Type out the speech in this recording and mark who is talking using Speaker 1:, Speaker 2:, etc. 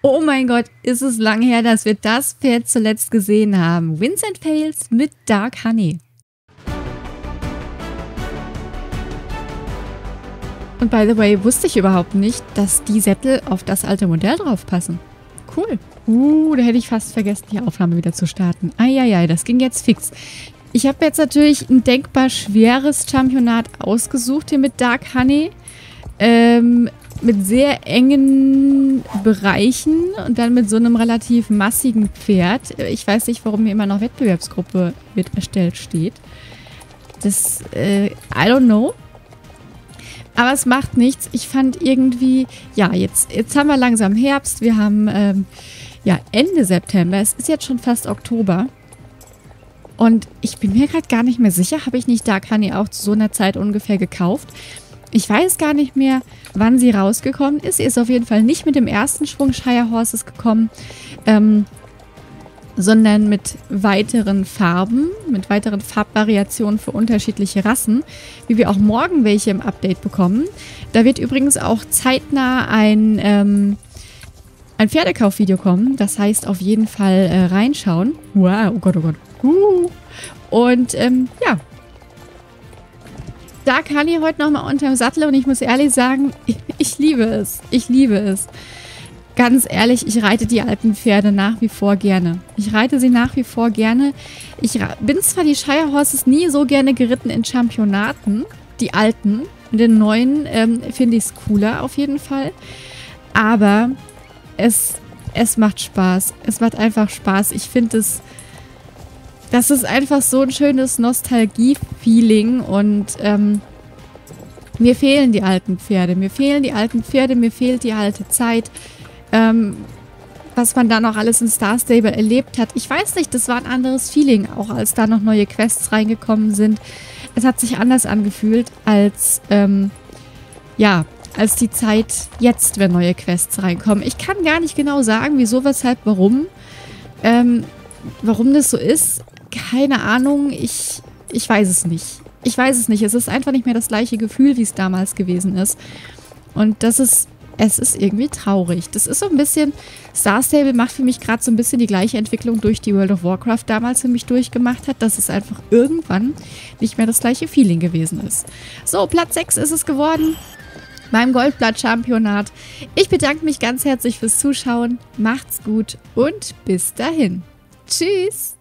Speaker 1: Oh mein Gott, ist es lang her, dass wir das Pferd zuletzt gesehen haben. Vincent Fails mit Dark Honey. Und by the way, wusste ich überhaupt nicht, dass die Sättel auf das alte Modell draufpassen. Cool. Uh, da hätte ich fast vergessen, die Aufnahme wieder zu starten. Eieiei, das ging jetzt fix. Ich habe jetzt natürlich ein denkbar schweres Championat ausgesucht hier mit Dark Honey. Ähm, mit sehr engen Bereichen und dann mit so einem relativ massigen Pferd. Ich weiß nicht, warum hier immer noch Wettbewerbsgruppe wird erstellt steht. Das, äh, I don't know. Aber es macht nichts. Ich fand irgendwie, ja, jetzt, jetzt haben wir langsam Herbst. Wir haben, ähm, ja, Ende September. Es ist jetzt schon fast Oktober. Und ich bin mir gerade gar nicht mehr sicher, habe ich nicht Dark Honey auch zu so einer Zeit ungefähr gekauft. Ich weiß gar nicht mehr, wann sie rausgekommen ist. Sie ist auf jeden Fall nicht mit dem ersten Schwung Shire Horses gekommen, ähm, sondern mit weiteren Farben, mit weiteren Farbvariationen für unterschiedliche Rassen, wie wir auch morgen welche im Update bekommen. Da wird übrigens auch zeitnah ein, ähm, ein Pferdekaufvideo kommen. Das heißt auf jeden Fall äh, reinschauen. Wow, oh Gott, oh Gott. Uh. Und ähm, ja, da ich heute nochmal unterm Sattel und ich muss ehrlich sagen, ich, ich, liebe es. Ich liebe es. Ganz ehrlich, ich reite die alten Pferde nach wie vor gerne. Ich reite sie nach wie vor gerne. Ich bin zwar die Shire Horses nie so gerne geritten in Championaten, die alten. In den neuen ähm, finde ich es cooler auf jeden Fall. Aber es, es macht Spaß. Es macht einfach Spaß. Ich finde es das ist einfach so ein schönes Nostalgie-Feeling und ähm, mir fehlen die alten Pferde. Mir fehlen die alten Pferde, mir fehlt die alte Zeit. Ähm, was man da noch alles in Star Stable erlebt hat. Ich weiß nicht, das war ein anderes Feeling, auch als da noch neue Quests reingekommen sind. Es hat sich anders angefühlt als, ähm, ja, als die Zeit jetzt, wenn neue Quests reinkommen. Ich kann gar nicht genau sagen, wieso, weshalb, warum. Ähm, warum das so ist keine Ahnung. Ich, ich weiß es nicht. Ich weiß es nicht. Es ist einfach nicht mehr das gleiche Gefühl, wie es damals gewesen ist. Und das ist, es ist irgendwie traurig. Das ist so ein bisschen, Star Stable macht für mich gerade so ein bisschen die gleiche Entwicklung durch die World of Warcraft damals für mich durchgemacht hat, dass es einfach irgendwann nicht mehr das gleiche Feeling gewesen ist. So, Platz 6 ist es geworden beim Goldblatt-Championat. Ich bedanke mich ganz herzlich fürs Zuschauen. Macht's gut und bis dahin. Tschüss!